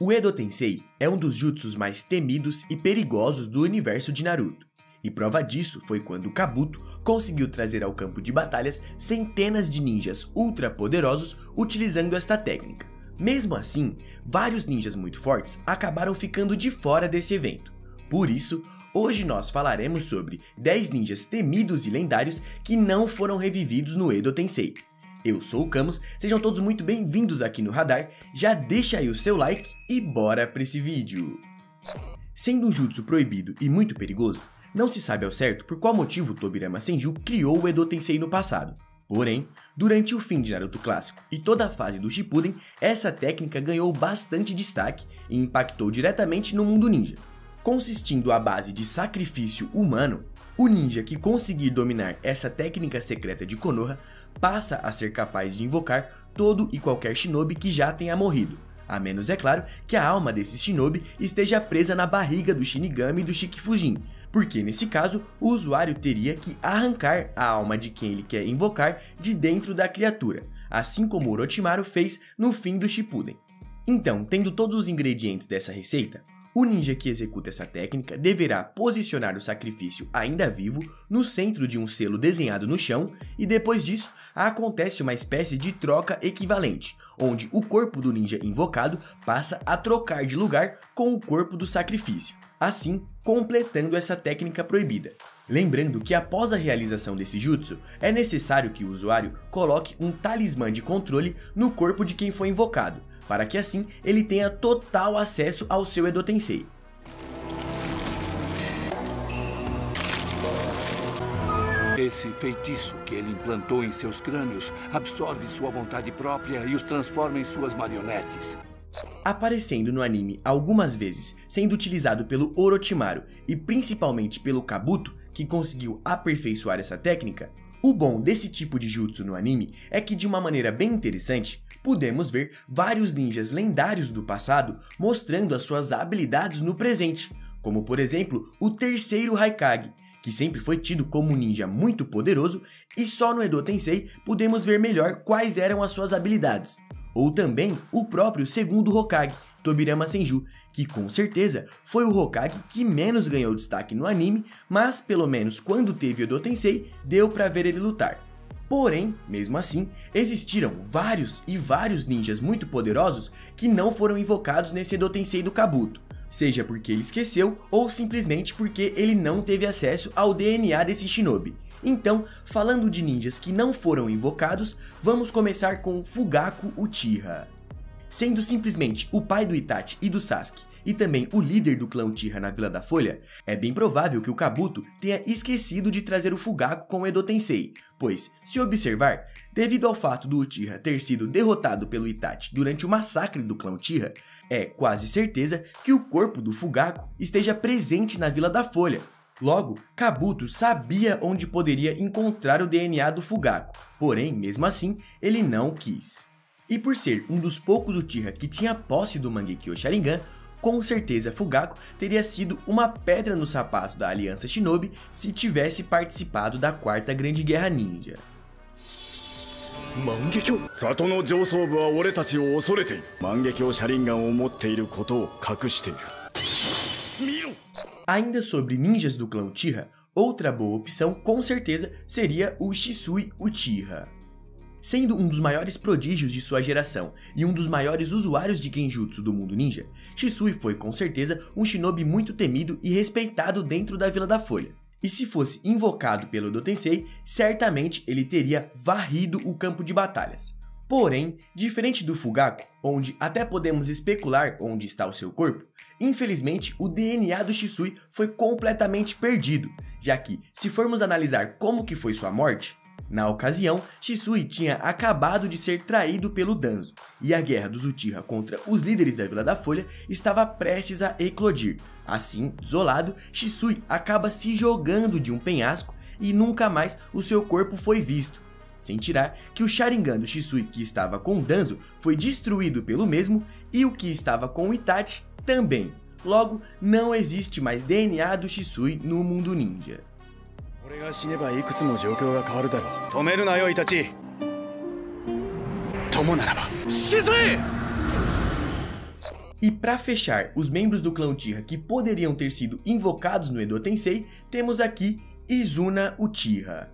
O Edo Tensei é um dos jutsus mais temidos e perigosos do universo de Naruto. E prova disso foi quando Kabuto conseguiu trazer ao campo de batalhas centenas de ninjas ultra poderosos utilizando esta técnica. Mesmo assim, vários ninjas muito fortes acabaram ficando de fora desse evento. Por isso, hoje nós falaremos sobre 10 ninjas temidos e lendários que não foram revividos no Edo Tensei. Eu sou o Camus, sejam todos muito bem-vindos aqui no Radar, já deixa aí o seu like e bora para esse vídeo. Sendo um jutsu proibido e muito perigoso, não se sabe ao certo por qual motivo Tobirama Senju criou o Edo Tensei no passado. Porém, durante o fim de Naruto clássico e toda a fase do Shippuden, essa técnica ganhou bastante destaque e impactou diretamente no mundo ninja. Consistindo à base de sacrifício humano, o ninja que conseguir dominar essa técnica secreta de Konoha passa a ser capaz de invocar todo e qualquer shinobi que já tenha morrido, a menos, é claro, que a alma desse shinobi esteja presa na barriga do Shinigami do Shikifujin, porque nesse caso o usuário teria que arrancar a alma de quem ele quer invocar de dentro da criatura, assim como Orochimaru fez no fim do Shippuden. Então, tendo todos os ingredientes dessa receita, o ninja que executa essa técnica deverá posicionar o sacrifício ainda vivo no centro de um selo desenhado no chão e depois disso acontece uma espécie de troca equivalente, onde o corpo do ninja invocado passa a trocar de lugar com o corpo do sacrifício assim completando essa técnica proibida. Lembrando que após a realização desse jutsu, é necessário que o usuário coloque um talismã de controle no corpo de quem foi invocado, para que assim ele tenha total acesso ao seu Edo Tensei. Esse feitiço que ele implantou em seus crânios absorve sua vontade própria e os transforma em suas marionetes aparecendo no anime algumas vezes, sendo utilizado pelo Orochimaru e principalmente pelo Kabuto, que conseguiu aperfeiçoar essa técnica, o bom desse tipo de jutsu no anime é que de uma maneira bem interessante, podemos ver vários ninjas lendários do passado mostrando as suas habilidades no presente, como por exemplo o terceiro Haikage, que sempre foi tido como um ninja muito poderoso e só no Edo Tensei podemos ver melhor quais eram as suas habilidades ou também o próprio segundo Hokage, Tobirama Senju, que com certeza foi o Hokage que menos ganhou destaque no anime, mas pelo menos quando teve Edo Tensei, deu pra ver ele lutar. Porém, mesmo assim, existiram vários e vários ninjas muito poderosos que não foram invocados nesse Edo Tensei do Kabuto, seja porque ele esqueceu ou simplesmente porque ele não teve acesso ao DNA desse shinobi. Então, falando de ninjas que não foram invocados, vamos começar com Fugaku Uchiha. Sendo simplesmente o pai do Itachi e do Sasuke, e também o líder do clã Uchiha na Vila da Folha, é bem provável que o Kabuto tenha esquecido de trazer o Fugaku com o Edo Tensei, pois, se observar, devido ao fato do Uchiha ter sido derrotado pelo Itachi durante o massacre do clã Uchiha, é quase certeza que o corpo do Fugaku esteja presente na Vila da Folha, Logo, Kabuto sabia onde poderia encontrar o DNA do Fugaku, porém, mesmo assim, ele não quis. E por ser um dos poucos Uchiha que tinha posse do Mangekyo Sharingan, com certeza Fugaku teria sido uma pedra no sapato da Aliança Shinobi se tivesse participado da Quarta Grande Guerra Ninja. Ainda sobre ninjas do clã Uchiha, outra boa opção com certeza seria o Shisui Uchiha. Sendo um dos maiores prodígios de sua geração e um dos maiores usuários de Genjutsu do mundo ninja, Shisui foi com certeza um shinobi muito temido e respeitado dentro da Vila da Folha. E se fosse invocado pelo Dotensei, certamente ele teria varrido o campo de batalhas. Porém, diferente do Fugaku, onde até podemos especular onde está o seu corpo, infelizmente o DNA do Shisui foi completamente perdido, já que, se formos analisar como que foi sua morte, na ocasião, Shisui tinha acabado de ser traído pelo Danzo, e a guerra dos Uchiha contra os líderes da Vila da Folha estava prestes a eclodir. Assim, isolado, Shisui acaba se jogando de um penhasco e nunca mais o seu corpo foi visto, sem tirar que o Sharingan do Shisui que estava com Danzo foi destruído pelo mesmo e o que estava com Itachi também. Logo, não existe mais DNA do Shisui no mundo ninja. E para fechar, os membros do clã Uchiha que poderiam ter sido invocados no Edo Tensei, temos aqui Izuna Uchiha,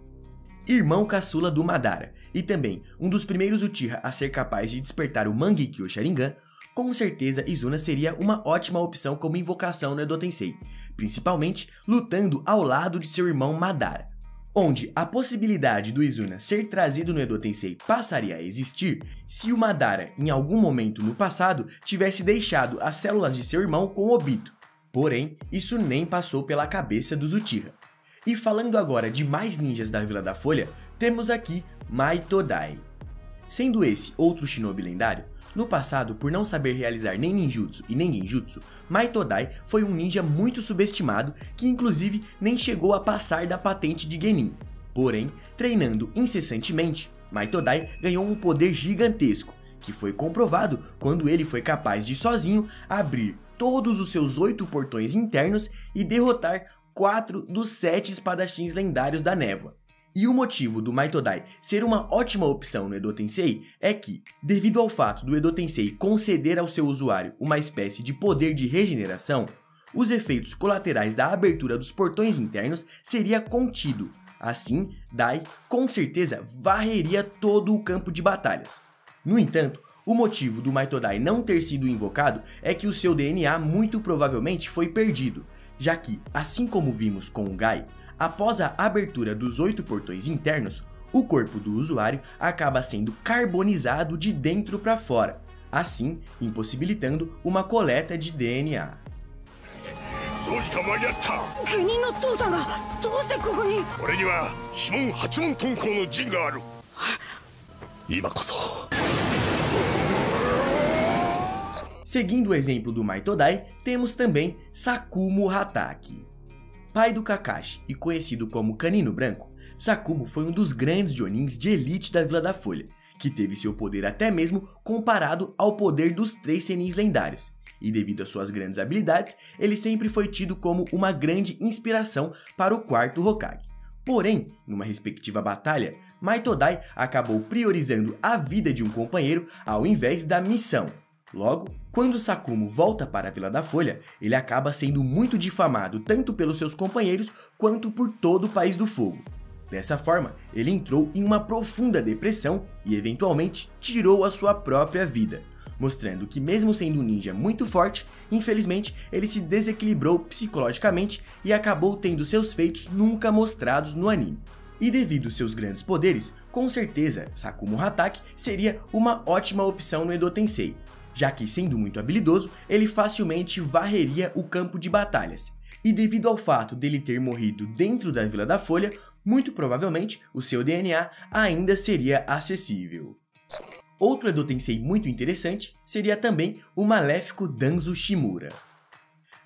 irmão caçula do Madara, e também um dos primeiros Uchiha a ser capaz de despertar o Mangekyo Sharingan, com certeza Izuna seria uma ótima opção como invocação no Edo Tensei, principalmente lutando ao lado de seu irmão Madara, onde a possibilidade do Izuna ser trazido no Edo Tensei passaria a existir se o Madara, em algum momento no passado, tivesse deixado as células de seu irmão com Obito. Porém, isso nem passou pela cabeça dos Uchiha. E falando agora de mais ninjas da Vila da Folha, temos aqui Mai Todai. Sendo esse outro shinobi lendário, no passado, por não saber realizar nem ninjutsu e nem genjutsu, Mai Todai foi um ninja muito subestimado que inclusive nem chegou a passar da patente de Genin. Porém, treinando incessantemente, Mai Todai ganhou um poder gigantesco, que foi comprovado quando ele foi capaz de sozinho abrir todos os seus oito portões internos e derrotar quatro dos sete espadachins lendários da névoa. E o motivo do Maitodai ser uma ótima opção no Edo Tensei é que, devido ao fato do Edo Tensei conceder ao seu usuário uma espécie de poder de regeneração, os efeitos colaterais da abertura dos portões internos seria contido. Assim, Dai com certeza varreria todo o campo de batalhas. No entanto, o motivo do Maitodai não ter sido invocado é que o seu DNA muito provavelmente foi perdido, já que, assim como vimos com o Gai, Após a abertura dos oito portões internos, o corpo do usuário acaba sendo carbonizado de dentro para fora, assim impossibilitando uma coleta de DNA. Seguindo o exemplo do Maitodai, temos também Sakumo Hataki. Pai do Kakashi e conhecido como Canino Branco, Sakumo foi um dos grandes Jonins de elite da Vila da Folha, que teve seu poder até mesmo comparado ao poder dos três Senins lendários. E devido às suas grandes habilidades, ele sempre foi tido como uma grande inspiração para o quarto Hokage. Porém, numa respectiva batalha, Maitodai acabou priorizando a vida de um companheiro ao invés da missão, Logo, quando Sakumo volta para a Vila da Folha, ele acaba sendo muito difamado tanto pelos seus companheiros quanto por todo o País do Fogo. Dessa forma, ele entrou em uma profunda depressão e eventualmente tirou a sua própria vida, mostrando que mesmo sendo um ninja muito forte, infelizmente ele se desequilibrou psicologicamente e acabou tendo seus feitos nunca mostrados no anime. E devido aos seus grandes poderes, com certeza Sakumo Hatake seria uma ótima opção no Edo Tensei, já que, sendo muito habilidoso, ele facilmente varreria o campo de batalhas. E devido ao fato dele ter morrido dentro da Vila da Folha, muito provavelmente o seu DNA ainda seria acessível. Outro Edo Tensei muito interessante seria também o maléfico Danzo Shimura.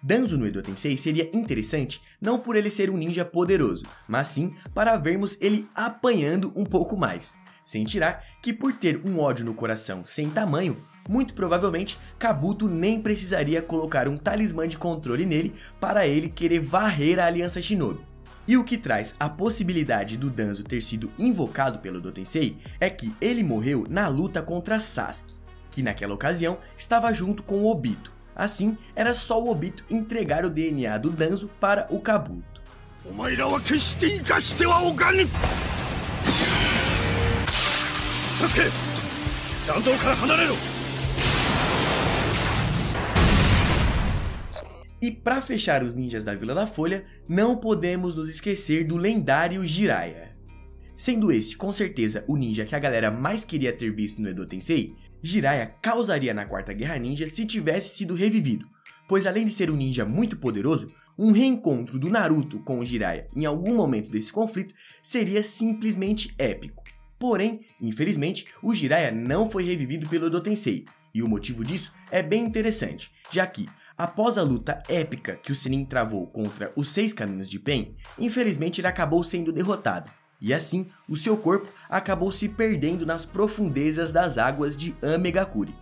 Danzo no Edo Tensei seria interessante não por ele ser um ninja poderoso, mas sim para vermos ele apanhando um pouco mais. Sem tirar que por ter um ódio no coração sem tamanho, muito provavelmente Kabuto nem precisaria colocar um talismã de controle nele para ele querer varrer a Aliança Shinobi. E o que traz a possibilidade do Danzo ter sido invocado pelo Dotensei é que ele morreu na luta contra Sasuke, que naquela ocasião estava junto com o Obito. Assim, era só o Obito entregar o DNA do Danzo para o Kabuto. E para fechar os ninjas da Vila da Folha, não podemos nos esquecer do lendário Jiraiya. Sendo esse com certeza o ninja que a galera mais queria ter visto no Edo Tensei, Jiraiya causaria na Quarta Guerra Ninja se tivesse sido revivido, pois além de ser um ninja muito poderoso, um reencontro do Naruto com o Jiraiya em algum momento desse conflito seria simplesmente épico. Porém, infelizmente, o Jiraiya não foi revivido pelo Edo Tensei, e o motivo disso é bem interessante, já que Após a luta épica que o Senin travou contra os Seis Caminhos de Pen, infelizmente ele acabou sendo derrotado, e assim o seu corpo acabou se perdendo nas profundezas das águas de Amegakuri.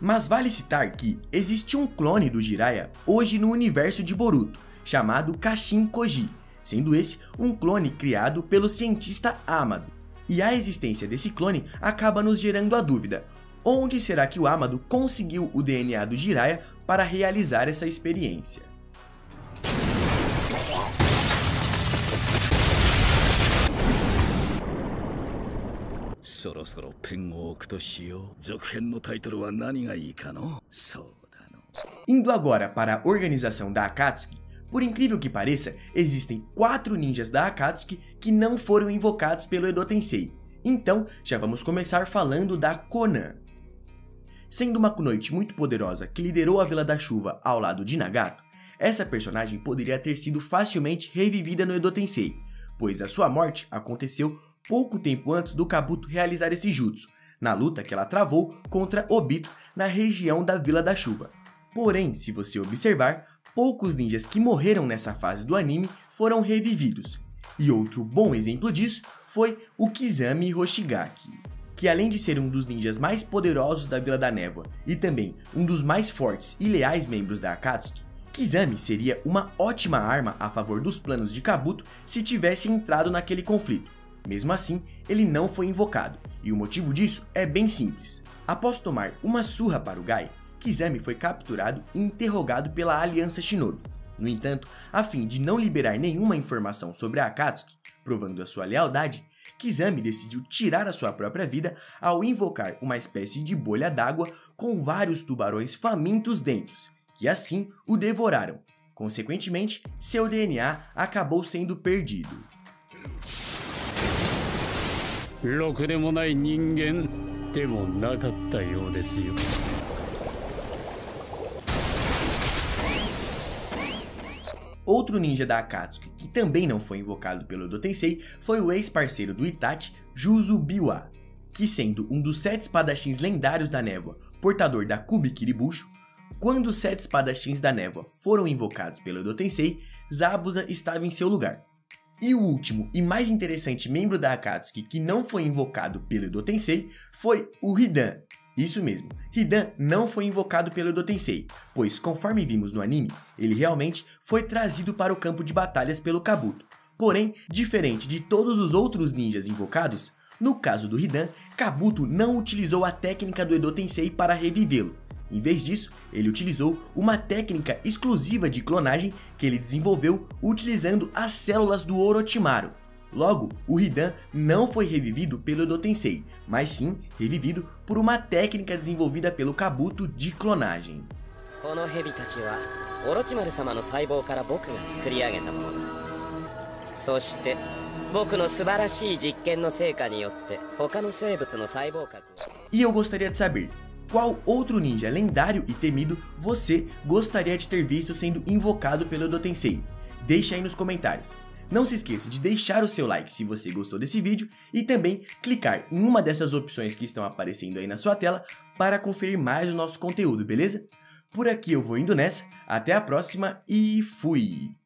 Mas vale citar que existe um clone do Jiraiya hoje no universo de Boruto, chamado Kashin Koji, sendo esse um clone criado pelo cientista Amado e a existência desse clone acaba nos gerando a dúvida: onde será que o Amado conseguiu o DNA do Jiraiya para realizar essa experiência? Indo agora para a organização da Akatsuki, por incrível que pareça, existem quatro ninjas da Akatsuki que não foram invocados pelo Edo Tensei. Então, já vamos começar falando da Konan. Sendo uma Kunoichi muito poderosa que liderou a Vila da Chuva ao lado de Nagato, essa personagem poderia ter sido facilmente revivida no Edo Tensei, pois a sua morte aconteceu pouco tempo antes do Kabuto realizar esse jutsu, na luta que ela travou contra Obito na região da Vila da Chuva. Porém, se você observar, poucos ninjas que morreram nessa fase do anime foram revividos. E outro bom exemplo disso foi o Kizami Hoshigaki, que além de ser um dos ninjas mais poderosos da Vila da Névoa e também um dos mais fortes e leais membros da Akatsuki, Kizami seria uma ótima arma a favor dos planos de Kabuto se tivesse entrado naquele conflito. Mesmo assim, ele não foi invocado, e o motivo disso é bem simples. Após tomar uma surra para o Gai, Kizami foi capturado e interrogado pela Aliança Shinobi. No entanto, a fim de não liberar nenhuma informação sobre a Akatsuki, provando a sua lealdade, Kizami decidiu tirar a sua própria vida ao invocar uma espécie de bolha d'água com vários tubarões famintos dentro, que assim o devoraram. Consequentemente, seu DNA acabou sendo perdido. ろくでもない人間でもなかったようですよ Outro ninja da Akatsuki que também não foi invocado pelo Edo Tensei foi o ex-parceiro do Itachi, Juzu Biwa, que sendo um dos sete espadachins lendários da névoa, portador da Kubi Kiribusho, quando os sete espadachins da névoa foram invocados pelo Edo Tensei, Zabuza estava em seu lugar. E o último e mais interessante membro da Akatsuki que não foi invocado pelo Edo Tensei foi o Hidan. Isso mesmo, Hidan não foi invocado pelo Edo Tensei, pois conforme vimos no anime, ele realmente foi trazido para o campo de batalhas pelo Kabuto. Porém, diferente de todos os outros ninjas invocados, no caso do Hidan, Kabuto não utilizou a técnica do Edo Tensei para revivê-lo. Em vez disso, ele utilizou uma técnica exclusiva de clonagem que ele desenvolveu utilizando as células do Orochimaru. Logo, o Hidan não foi revivido pelo Dotensei, mas sim revivido por uma técnica desenvolvida pelo Kabuto de clonagem. E eu gostaria de saber, qual outro ninja lendário e temido você gostaria de ter visto sendo invocado pelo Edo Deixe aí nos comentários. Não se esqueça de deixar o seu like se você gostou desse vídeo e também clicar em uma dessas opções que estão aparecendo aí na sua tela para conferir mais o nosso conteúdo, beleza? Por aqui eu vou indo nessa, até a próxima e fui!